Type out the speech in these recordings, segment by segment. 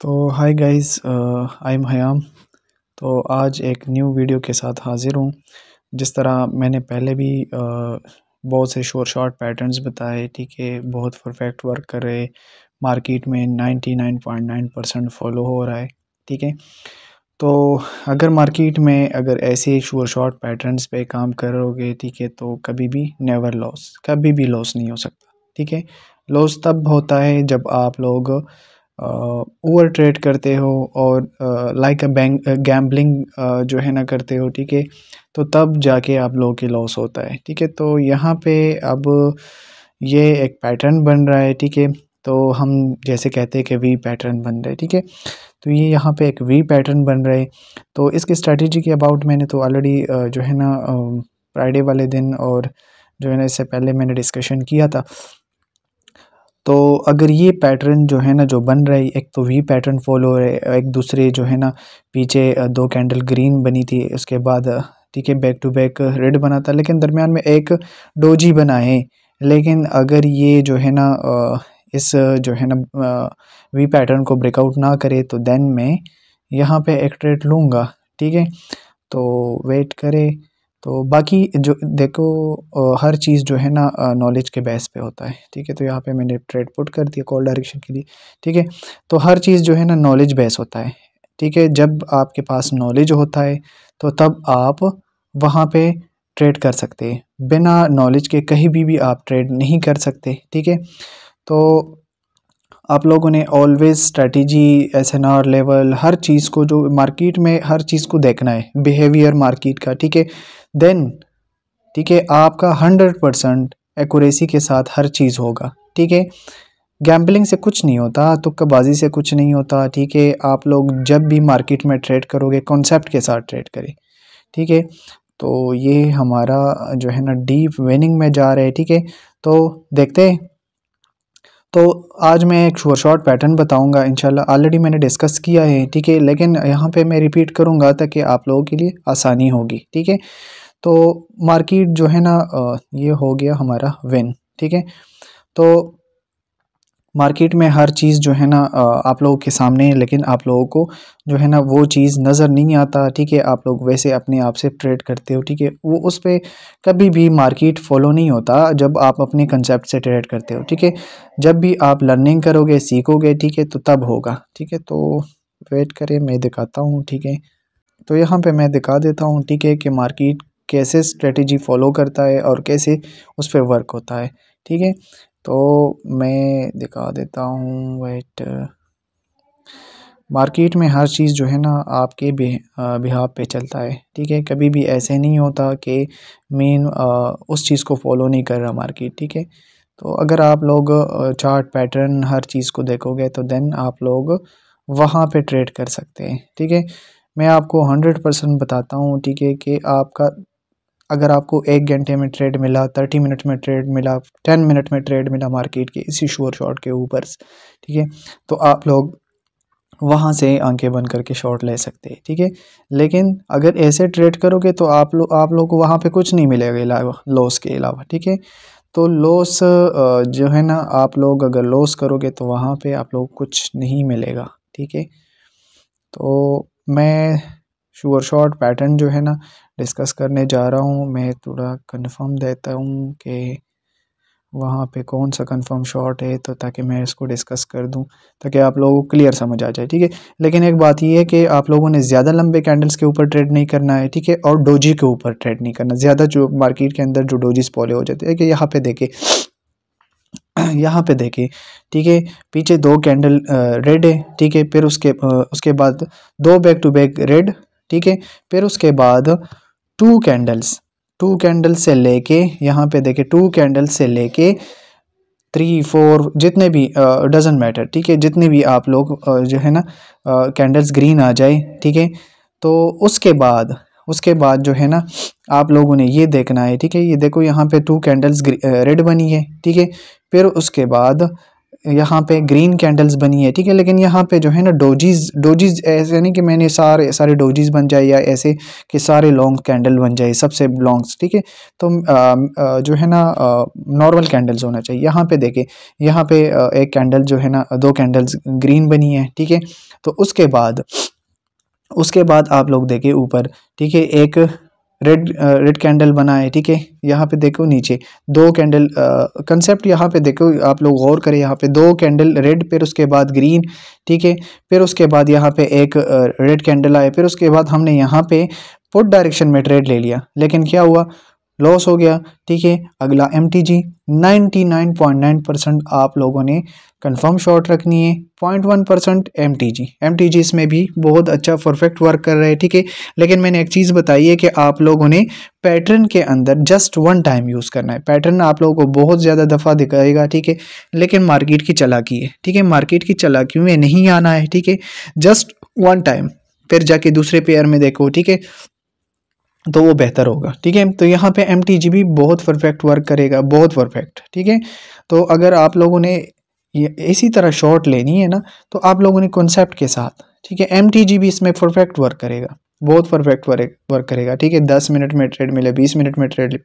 तो hi guys I am हयाम तो आज एक न्यू वीडियो के साथ हाज़िर हूँ। जिस तरह मैंने पहले भी uh, बहुत से शोर शॉर्ट पैटर्न्स बताए ठीक है? बहुत परफेक्ट वर्क कर। रहे मार्केट में 99.9 परसेंट फॉलो हो रहा है ठीक है? तो अगर मार्केट में अगर ऐसे शोर शॉर्ट पैटर्न्स पे काम करोगे ठीक है? तो कभी भी नेवर लॉस कभी भी लॉस नहीं हो सकता ठीक है? लॉस तब होता है जब आप लोग ओवर ट्रेड करते हो और लाइक अ बैंक गैम्बलिंग जो है ना करते हो, ठीक है? तो तब जाके आप लोगों के लॉस होता है, ठीक है? तो यहाँ पे अब ये एक पैटर्न बन रहा है, ठीक है? तो हम जैसे कहते हैं कि वी पैटर्न बन रहा है, ठीक है? तो ये यहाँ पे एक वी पैटर्न बन रहा है। तो इसकी स्ट्रेटजी के अबाउट मैंने तो ऑलरेडी जो है ना फ्राइडे वाले दिन और जो है ना, इससे पहले मैंने डिस्कशन किया था। तो अगर ये पैटर्न जो है ना, जो बन रहा एक तो वी पैटर्न फॉलो हो रहा एक दूसरे जो है ना, पीछे दो कैंडल ग्रीन बनी थी, उसके बाद ठीक है बैक टू बैक रेड बना था, लेकिन दरमियान में एक डोजी बना है। लेकिन अगर ये जो है ना इस जो है ना वी पैटर्न को ब्रेकआउट ना करे तो देन मैं यहाँ पे एक ट्रेड लूँगा, ठीक है? तो वेट करें। तो बाकी जो, देखो हर चीज़ जो है ना नॉलेज के बेस पे होता है, ठीक है? तो यहाँ पे मैंने ट्रेड पुट कर दिया कॉल डायरेक्शन के लिए, ठीक है? तो हर चीज़ जो है ना नॉलेज बेस होता है, ठीक है? जब आपके पास नॉलेज होता है तो तब आप वहाँ पे ट्रेड कर सकते हैं। बिना नॉलेज के कहीं भी भी आप ट्रेड नहीं कर सकते, ठीक है? तो आप लोगों ने always strategy S N R level हर चीज़ को जो मार्केट में, हर चीज़ को देखना है बिहेवियर मार्केट का, ठीक है? देन ठीक है, आपका हंड्रेड परसेंट एक्यूरेसी के साथ हर चीज़ होगा, ठीक है? गैम्बलिंग से कुछ नहीं होता, तुक्काबाजी से कुछ नहीं होता, ठीक है? आप लोग जब भी मार्केट में ट्रेड करोगे कॉन्सेप्ट के साथ ट्रेड करें, ठीक है? तो ये हमारा जो है ना डीप विनिंग में जा रहे हैं, ठीक है? तो देखते हैं। तो आज मैं एक शॉर्ट पैटर्न बताऊँगा, इंशाल्लाह। ऑलरेडी मैंने डिस्कस किया है, ठीक है? लेकिन यहाँ पे मैं रिपीट करूँगा ताकि आप लोगों के लिए आसानी होगी, ठीक है? तो मार्केट जो है ना ये हो गया हमारा विन ठीक है? तो मार्केट में हर चीज़ जो है ना आप लोगों के सामने है, लेकिन आप लोगों को जो है ना, वो चीज़ नज़र नहीं आता, ठीक है? आप लोग वैसे अपने आप से ट्रेड करते हो, ठीक है? वो उस पर कभी भी मार्केट फॉलो नहीं होता जब आप अपने कंसेप्ट से ट्रेड करते हो, ठीक है? जब भी आप लर्निंग करोगे, सीखोगे, ठीक है तो तब होगा, ठीक है? तो वेट करें, मैं दिखाता हूँ, ठीक है? तो यहाँ पर मैं दिखा देता हूँ, ठीक है, कि मार्केट कैसे स्ट्रेटजी फॉलो करता है और कैसे उस पर वर्क होता है, ठीक है? तो मैं दिखा देता हूँ वेट मार्केट में हर चीज़ जो है ना आपके बिहाव पे चलता है, ठीक है? कभी भी ऐसे नहीं होता कि मेन उस चीज़ को फॉलो नहीं कर रहा मार्केट ठीक है? तो अगर आप लोग चार्ट पैटर्न हर चीज़ को देखोगे तो देन आप लोग वहाँ पे ट्रेड कर सकते हैं, ठीक है? मैं आपको हंड्रेड परसेंट बताता हूँ, ठीक है, कि आपका अगर आपको एक घंटे में ट्रेड मिला थर्टी मिनट में ट्रेड मिला टेन मिनट में ट्रेड मिला मार्केट के इसी शोर शॉर्ट के ऊपर ठीक है? तो आप लोग वहाँ से आँखें बंद करके शॉर्ट ले सकते हैं, ठीक है? लेकिन अगर ऐसे ट्रेड करोगे तो आप लोग आप लोग को वहाँ पे कुछ नहीं मिलेगा अलावा लॉस के अलावा, ठीक है? तो लॉस जो है ना, आप लोग अगर लॉस करोगे तो वहाँ पे आप लोग कुछ नहीं मिलेगा, ठीक है? तो मैं शुगर शॉर्ट पैटर्न जो है ना डिस्कस करने जा रहा हूँ। मैं थोड़ा कंफर्म देता हूँ कि वहाँ पे कौन सा कंफर्म शॉट है तो ताकि मैं इसको डिस्कस कर दूँ, ताकि आप लोगों को क्लियर समझ आ जाए, ठीक है? लेकिन एक बात ये है कि आप लोगों ने ज़्यादा लंबे कैंडल्स के ऊपर ट्रेड नहीं करना है, ठीक है? और डोजी के ऊपर ट्रेड नहीं करना। ज़्यादा जो मार्केट के अंदर जो डोजी पॉले हो जाते हैं, कि यहाँ पे देखे, यहाँ पे देखे, ठीक है? पीछे दो कैंडल रेड है, ठीक है? फिर उसके उसके बाद दो बैक टू बैक रेड ठीक है? फिर उसके बाद टू कैंडल्स टू कैंडल से लेके, यहाँ पे देखे टू कैंडल से लेके थ्री फोर जितने भी डजेंट मैटर ठीक है? जितने भी आप लोग जो है ना कैंडल्स ग्रीन आ जाए, ठीक है? तो उसके बाद उसके बाद जो है ना, आप लोगों ने ये देखना है, ठीक है? ये देखो, यहाँ पे टू कैंडल्स रेड बनी है, ठीक है? फिर उसके बाद यहाँ पे ग्रीन कैंडल्स बनी है ठीक है? लेकिन यहाँ पे जो है ना डोजीज डोजीज ऐसे नहीं कि मैंने सारे सारे डोजीज बन जाए या ऐसे कि सारे लॉन्ग कैंडल बन जाए सबसे लॉन्ग्स ठीक है? तो आ, जो है ना नॉर्मल कैंडल्स होना चाहिए। यहाँ पे देखें यहाँ पे एक कैंडल जो है ना दो कैंडल्स ग्रीन बनी है ठीक है? तो उसके बाद उसके बाद आप लोग देखें ऊपर ठीक है? एक रेड रेड कैंडल बना है, ठीक है? यहाँ पे देखो नीचे, दो कैंडल कंसेप्ट यहाँ पे देखो, आप लोग गौर करें, यहाँ पे दो कैंडल रेड फिर उसके बाद ग्रीन ठीक है? फिर उसके बाद यहाँ पे एक रेड कैंडल आए फिर उसके बाद हमने यहाँ पे पुट डायरेक्शन में ट्रेड ले लिया। लेकिन क्या हुआ? लॉस हो गया। ठीक है, अगला M T G ninety nine point nine percent आप लोगों ने कंफर्म शॉट रखनी है point one percent M T G M T G इसमें भी बहुत अच्छा परफेक्ट वर्क कर रहे हैं, ठीक है? लेकिन मैंने एक चीज़ बताई है कि आप लोगों ने पैटर्न के अंदर जस्ट वन टाइम यूज़ करना है। पैटर्न आप लोगों को बहुत ज़्यादा दफ़ा दिखाएगा, ठीक है? लेकिन मार्केट की चलाकी है, ठीक है? मार्केट की चलाकी में नहीं आना है, ठीक है? जस्ट वन टाइम फिर जाके दूसरे पेयर में देखो, ठीक है? तो वो बेहतर होगा, ठीक है? तो यहाँ पे एम भी बहुत परफेक्ट वर्क करेगा, बहुत परफेक्ट ठीक है? तो अगर आप लोगों ने इसी तरह शॉर्ट लेनी है ना तो आप लोगों ने कॉन्सेप्ट के साथ, ठीक है? MTG भी इसमें परफेक्ट वर्क करेगा, बहुत परफेक्ट वर्क वर्क करेगा, ठीक है? दस मिनट में ट्रेड मिले, बीस मिनट में ट्रेड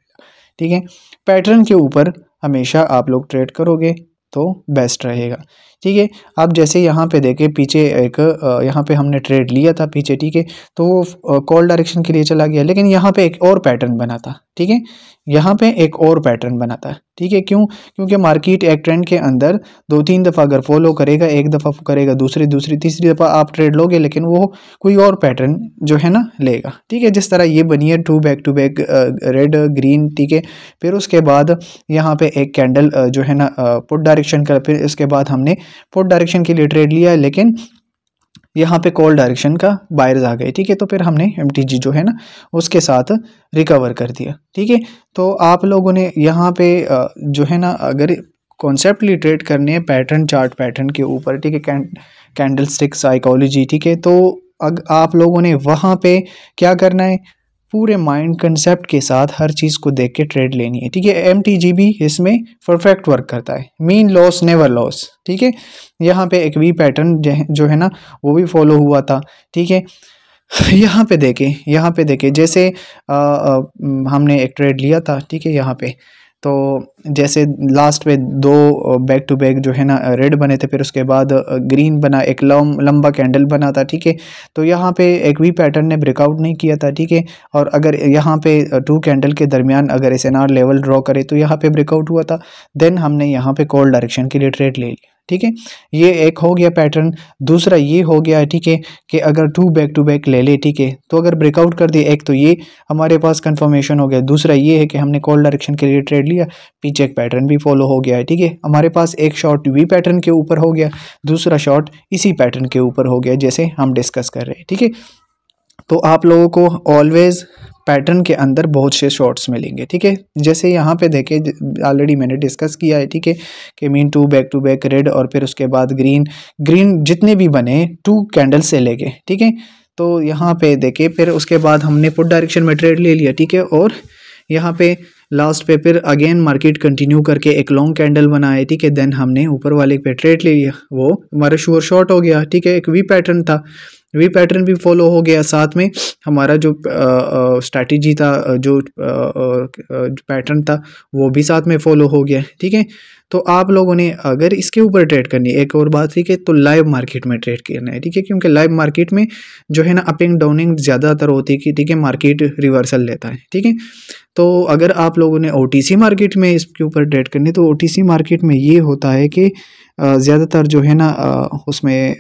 ठीक है? पैटर्न के ऊपर हमेशा आप लोग ट्रेड करोगे तो बेस्ट रहेगा। ठीक है, अब जैसे यहाँ पे देखें, पीछे एक यहाँ पे हमने ट्रेड लिया था पीछे, ठीक है तो वो कॉल डायरेक्शन के लिए चला गया, लेकिन यहाँ पे एक और पैटर्न बना था, ठीक है यहाँ पे एक और पैटर्न बनाता है। ठीक है, क्यों? क्योंकि मार्केट एक ट्रेंड के अंदर दो तीन दफ़ा अगर फॉलो करेगा, एक दफ़ा करेगा, दूसरी दूसरी, तीसरी दफ़ा आप ट्रेड लोगे, लेकिन वो कोई और पैटर्न जो है ना, लेगा। ठीक है, जिस तरह ये बनी है two back to back red green ठीक है। फिर उसके बाद यहाँ पे एक कैंडल जो है ना पुट डायरेक्शन का फिर इसके बाद हमने पुट डायरेक्शन के लिए ट्रेड लिया लेकिन यहाँ पे कॉल डायरेक्शन का बायर्स आ गए, ठीक है? तो फिर हमने एमटीजी जो है ना, उसके साथ रिकवर कर दिया, ठीक है? तो आप लोगों ने यहाँ पे जो है ना, अगर कॉन्सेप्ट लिटरेट करने हैं पैटर्न चार्ट पैटर्न के ऊपर, ठीक है? कैंडल स्टिक साइकोलॉजी ठीक है? तो अग, आप लोगों ने वहाँ पे क्या करना है? पूरे माइंड कंसेप्ट के साथ हर चीज़ को देख के ट्रेड लेनी है ठीक है? एमटीजी भी इसमें परफेक्ट वर्क करता है। मीन लॉस नेवर लॉस ठीक है? यहाँ पे एक वी पैटर्न जो है ना वो भी फॉलो हुआ था ठीक है? यहाँ पे देखें यहाँ पे देखें जैसे आ, आ, हमने एक ट्रेड लिया था ठीक है यहाँ पे। तो जैसे लास्ट में दो बैक टू बैक जो है ना रेड बने थे, फिर उसके बाद ग्रीन बना, एक लम, लंबा कैंडल बना था, ठीक है? तो यहाँ पे एक भी पैटर्न ने ब्रेकआउट नहीं किया था, ठीक है? और अगर यहाँ पे टू कैंडल के दरमियान अगर एस एन लेवल ड्रॉ करे तो यहाँ पे ब्रेकआउट हुआ था। देन हमने यहाँ पे कॉल डायरेक्शन के लिए ट्रेड ले लिया। ठीक है? ये एक हो गया पैटर्न दूसरा ये हो गया, ठीक है, कि अगर टू बैक टू बैक ले ले, ठीक है तो अगर ब्रेकआउट कर दे, एक तो ये हमारे पास कंफर्मेशन हो गया, दूसरा ये है कि हमने कॉल डायरेक्शन के लिए ट्रेड लिया, पीछे एक पैटर्न भी फॉलो हो गया है, ठीक है, हमारे पास एक शॉर्ट वी पैटर्न के ऊपर हो गया, दूसरा शॉर्ट इसी पैटर्न के ऊपर हो गया, जैसे हम डिस्कस कर रहे हैं, ठीक है? तो आप लोगों को ऑलवेज़ पैटर्न के अंदर बहुत से शॉर्ट्स मिलेंगे, ठीक है? जैसे यहाँ पे देखें ऑलरेडी मैंने डिस्कस किया है, ठीक है? कि mean two back to back red और फिर उसके बाद ग्रीन ग्रीन जितने भी बने टू कैंडल से लेके, ठीक है? तो यहाँ पे देखे, फिर उसके बाद हमने पुट डायरेक्शन में ट्रेड ले लिया, ठीक है? और यहाँ पे लास्ट पे फिर अगेन मार्केट कंटिन्यू करके एक लॉन्ग कैंडल बनाए ठीक है? देन हमने ऊपर वाले पे ट्रेड ले लिया, वो हमारा शोर शॉर्ट हो गया, ठीक है? एक वी पैटर्न था। वी पैटर्न भी फॉलो हो गया साथ में। हमारा जो स्ट्रैटेजी था जो पैटर्न था, वो भी साथ में फॉलो हो गया, ठीक है? तो आप लोगों ने अगर इसके ऊपर ट्रेड करनी है, एक और बात ठीक है तो लाइव मार्केट में ट्रेड करना है, ठीक है? क्योंकि लाइव मार्केट में जो है ना अपिंग डाउनिंग ज़्यादातर होती है कि, ठीक है मार्केट रिवर्सल लेता है, ठीक है? तो अगर आप लोगों ने ओटीसी मार्केट में इसके ऊपर ट्रेड करनी है तो ओटीसी मार्केट में ये होता है कि ज़्यादातर जो है ना उसमें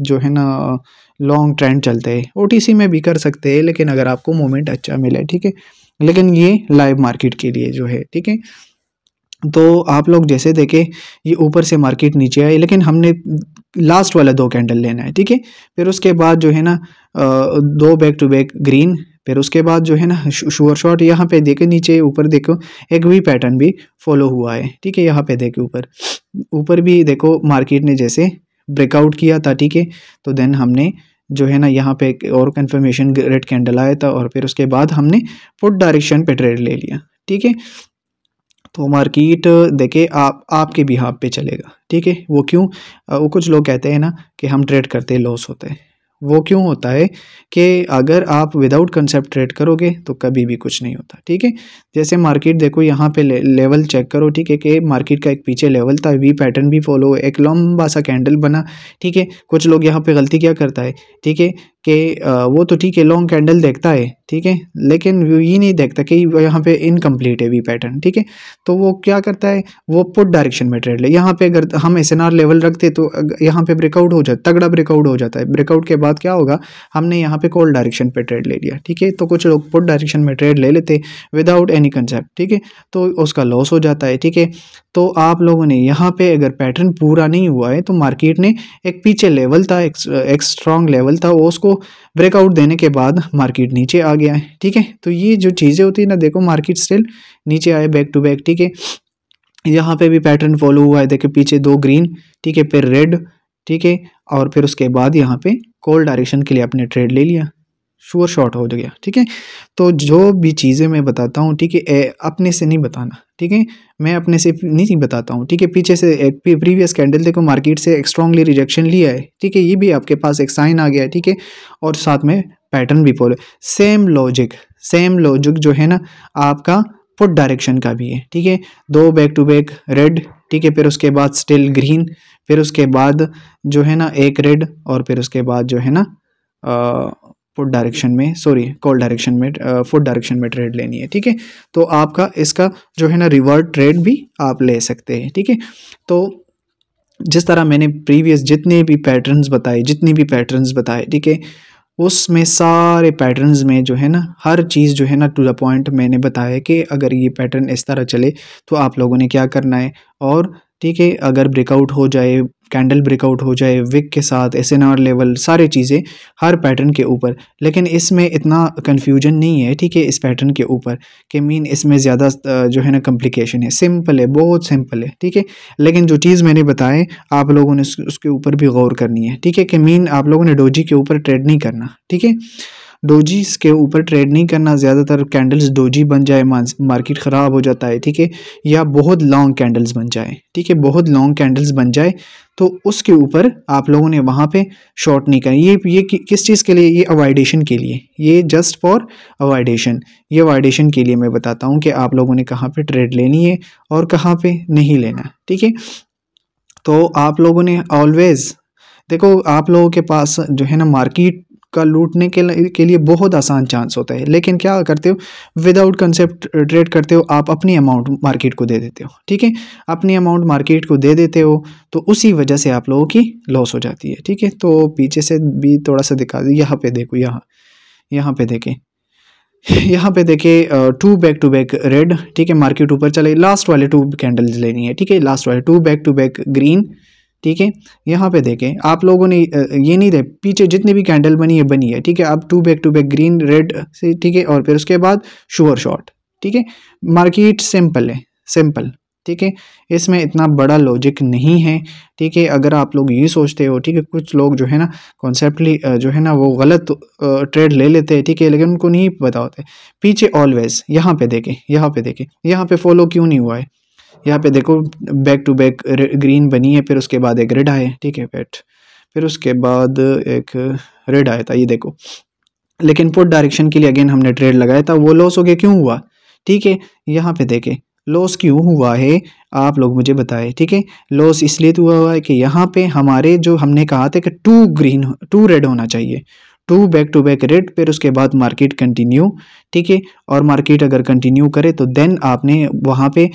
जो है ना लॉन्ग ट्रेंड चलते हैं। ओ में भी कर सकते हैं, लेकिन अगर आपको मोमेंट अच्छा मिले, ठीक है? लेकिन ये लाइव मार्केट के लिए जो है, ठीक है? तो आप लोग जैसे देखें, ये ऊपर से मार्केट नीचे आई लेकिन हमने लास्ट वाला दो कैंडल लेना है, ठीक है? फिर उसके बाद जो है ना दो बैक टू बैक ग्रीन फिर उसके बाद जो है ना शुअर शॉट यहाँ पे देखे नीचे, ऊपर देखो, एक भी पैटर्न भी फॉलो हुआ है, ठीक है? यहाँ पे देखे ऊपर। ऊपर भी देखो मार्केट ने जैसे ब्रेकआउट किया था, ठीक है? तो देन हमने जो है ना, यहाँ पे एक और कन्फर्मेशन रेड कैंडल आया था और फिर उसके बाद हमने फुट डायरेक्शन पे ट्रेड ले लिया, ठीक है? तो मार्केट देखे आप, आपके भी हाथ पे चलेगा, ठीक है? वो क्यों? वो कुछ लोग कहते हैं ना कि हम ट्रेड करते लॉस होते हैं। वो क्यों होता है कि अगर आप विदाउट कंसेप्ट ट्रेड करोगे तो कभी भी कुछ नहीं होता ठीक है? जैसे मार्केट देखो यहाँ पे ले, लेवल चेक करो ठीक है कि मार्केट का एक पीछे लेवल था वी पैटर्न भी फॉलो एक लंबा सा कैंडल बना ठीक है? कुछ लोग यहाँ पे गलती क्या करता है ठीक है? कि वो तो ठीक है लॉन्ग कैंडल देखता है, ठीक है, लेकिन वो ये नहीं देखता कि यहाँ पे इनकम्प्लीट है वी पैटर्न ठीक है। तो वो क्या करता है, वो पुट डायरेक्शन में ट्रेड ले। यहाँ पे अगर हम एसएनआर लेवल रखते तो यहाँ पे ब्रेकआउट हो जाता, तगड़ा ब्रेकआउट हो जाता है। ब्रेकआउट के बाद क्या होगा, हमने यहाँ पे कॉल डायरेक्शन पे ट्रेड ले लिया, ठीक है। तो कुछ लोग पुट डायरेक्शन में ट्रेड ले लेते विदाउट एनी कंसेप्ट ठीक है। तो उसका लॉस हो जाता है, ठीक है। तो आप लोगों ने यहाँ पे अगर पैटर्न पूरा नहीं हुआ है तो मार्केट ने एक पीछे लेवल था एक, एक स्ट्रॉन्ग लेवल था वो उसको ब्रेकआउट देने के बाद मार्केट नीचे आ गया है ठीक है? तो ये जो चीज़ें होती है ना देखो मार्केट स्टिल नीचे आए बैक टू बैक ठीक है? यहाँ पे भी पैटर्न फॉलो हुआ है देखो पीछे दो ग्रीन ठीक है? फिर रेड ठीक है? और फिर उसके बाद यहाँ पे कोल डायरेक्शन के लिए आपने ट्रेड ले लिया। श्योर शॉर्ट हो गया ठीक है? तो जो भी चीज़ें मैं बताता हूँ ठीक है? अपने से नहीं बताना। ठीक है? मैं अपने से नहीं बताता हूँ, ठीक है? पीछे से एक प्रीवियस कैंडल देखो मार्केट से एक स्ट्रॉन्गली रिजेक्शन लिया है, ठीक है? ये भी आपके पास एक साइन आ गया है, ठीक है? और साथ में पैटर्न भी follow same logic same logic जो है ना, आपका फुट डायरेक्शन का भी है, ठीक है? दो बैक टू बैक रेड ठीक है? फिर उसके बाद स्टिल ग्रीन फिर उसके बाद जो है ना, एक रेड और फिर उसके बाद जो है ना फुट डायरेक्शन में सॉरी कॉल डायरेक्शन में फुट डायरेक्शन में ट्रेड लेनी है, ठीक है? तो आपका इसका जो है ना रिवर्ट ट्रेड भी आप ले सकते हैं, ठीक है? तो जिस तरह मैंने प्रीवियस जितने भी पैटर्न्स बताए, जितनी भी पैटर्न्स बताए, ठीक है? उसमें सारे पैटर्न्स में जो है ना, हर चीज़ जो है ना टू द पॉइंट मैंने बताया कि अगर ये पैटर्न इस तरह चले तो आप लोगों ने क्या करना है? और, ठीक है, अगर ब्रेकआउट हो जाए कैंडल ब्रेकआउट हो जाए विक के साथ एस एन आर लेवल सारे चीज़ें हर पैटर्न के ऊपर। लेकिन इसमें इतना कन्फ्यूज़न नहीं है, ठीक है, इस पैटर्न के ऊपर कि मीन इसमें ज़्यादा जो है ना कम्प्लिकेशन है। सिंपल है, बहुत सिंपल है, ठीक है? लेकिन जो चीज़ मैंने बताए आप लोगों ने उसके ऊपर भी गौर करनी है, ठीक है? कि मीन आप लोगों ने डोजी के ऊपर ट्रेड नहीं करना, ठीक है? डोजीज के ऊपर ट्रेड नहीं करना ज़्यादातर कैंडल्स डोजी बन जाए मार्केट ख़राब हो जाता है ठीक है? या बहुत लॉन्ग कैंडल्स बन जाए ठीक है? बहुत लॉन्ग कैंडल्स बन जाए तो उसके ऊपर आप लोगों ने वहाँ पे शॉर्ट नहीं करना। ये ये कि, किस चीज़ के लिए? ये अवॉइडेशन के लिए। ये जस्ट फॉर अवॉइडेशन ये अवॉइडेशन के लिए मैं बताता हूँ कि आप लोगों ने कहाँ पे ट्रेड लेनी है और कहाँ पे नहीं लेना ठीक है? तो आप लोगों ने ऑलवेज़ देखो आप लोगों के पास जो है ना मार्केट का लूटने के, के लिए बहुत आसान चांस होता है। लेकिन क्या करते हो? विदाउट कंसेप्ट ट्रेड करते हो आप अपनी अमाउंट मार्केट को दे देते हो ठीक है? अपनी अमाउंट मार्केट को दे देते हो तो उसी वजह से आप लोगों की लॉस हो जाती है ठीक है? तो पीछे से भी थोड़ा सा दिखा दो यहाँ पे देखो यहाँ यहाँ पे देखें यहाँ पे देखें two back to back red ठीक है? मार्केट ऊपर चले लास्ट वाले टू कैंडल्स लेनी है ठीक है? लास्ट वाले two back to back green ठीक है? यहाँ पे देखें, आप लोगों ने ये नहीं दे पीछे जितनी भी कैंडल बनी है बनी है, ठीक है? अब two back to back green red से, ठीक है? और फिर उसके बाद शुअर शॉट ठीक है? मार्केट सिंपल है सिंपल ठीक है? इसमें इतना बड़ा लॉजिक नहीं है, ठीक है? अगर आप लोग ये सोचते हो, ठीक है? कुछ लोग जो है ना कॉन्सेप्टली जो है ना, वो गलत ट्रेड ले लेते हैं, ठीक है? लेकिन उनको नहीं पता होता पीछे ऑलवेज यहाँ पे देखें, यहाँ पे देखें, यहाँ पे फॉलो क्यों नहीं हुआ है? यहाँ पे देखो बैक टू बैक ग्रीन बनी है, फिर उसके बाद एक रेड आए, ठीक है पेट फिर उसके बाद एक रेड आया था, ये देखो. लेकिन पुट डायरेक्शन के लिए अगेन हमने ट्रेड लगाया था, वो लॉस हो गया, क्यों हुआ? ठीक है, यहाँ पे देखें लॉस क्यों हुआ है, आप लोग मुझे बताएँ, ठीक है? लॉस इसलिए तो हुआ है कि यहाँ पे हमारे जो हमने कहा था कि टू ग्रीन टू रेड होना चाहिए. Two back to back red फिर उसके बाद मार्केट कंटिन्यू ठीक है? और मार्केट अगर कंटिन्यू करे तो देन आपने वहाँ पे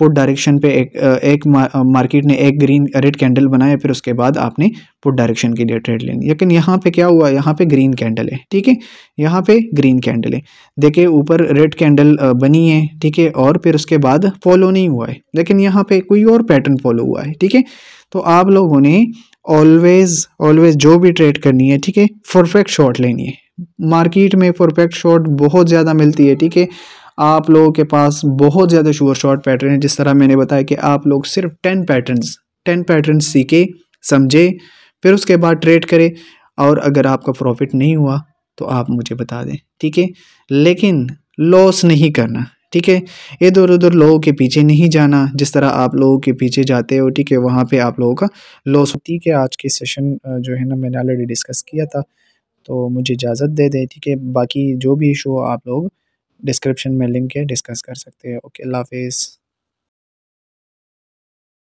पुट डायरेक्शन पे एक एक मार्केट ने एक ग्रीन, रेड कैंडल बनाया, फिर उसके बाद आपने पुट डायरेक्शन के लिए ट्रेड लेनी। लेकिन यहाँ पे क्या हुआ? यहाँ पे ग्रीन कैंडल है, ठीक है? यहाँ पे ग्रीन कैंडल है। देखिए, ऊपर रेड कैंडल बनी है, ठीक है? और फिर उसके बाद फॉलो नहीं हुआ है। लेकिन यहाँ पे कोई और पैटर्न फॉलो हुआ है, ठीक है? तो आप लोगों ने ऑलवेज ऑलवेज जो भी ट्रेड करनी है, ठीक है? परफेक्ट शॉट लेनी है। मार्केट में परफेक्ट शॉट बहुत ज़्यादा मिलती है, ठीक है? आप लोगों के पास बहुत ज़्यादा शोर शॉर्ट पैटर्न है, जिस तरह मैंने बताया कि आप लोग सिर्फ़ टेन पैटर्न्स टेन पैटर्न सीखे, समझे, फिर उसके बाद ट्रेड करें और अगर आपका प्रॉफिट नहीं हुआ तो आप मुझे बता दें, ठीक है? लेकिन लॉस नहीं करना, ठीक है? इधर उधर लोगों के पीछे नहीं जाना, जिस तरह आप लोगों के पीछे जाते हो, ठीक है? वहाँ पे आप लोगों का लॉस ठीक है, आज के सेशन जो है ना, मैंने ऑलरेडी डिस्कस किया था तो मुझे इजाज़त दे दें, ठीक है? बाकी जो भी इशू आप लोग डिस्क्रिप्शन में लिंक है डिस्कस कर सकते हैं। ओके अल्लाह हाफिज़